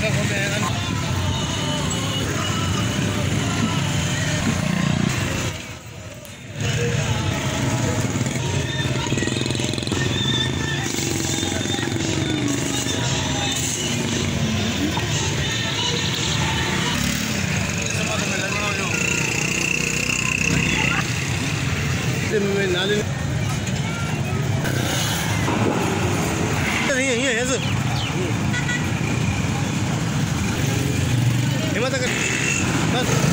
các con bé ăn Hadi. だから。